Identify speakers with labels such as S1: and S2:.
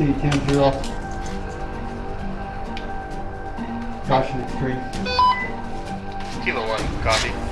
S1: C 10 0. Caution extreme.
S2: Kilo 1, copy.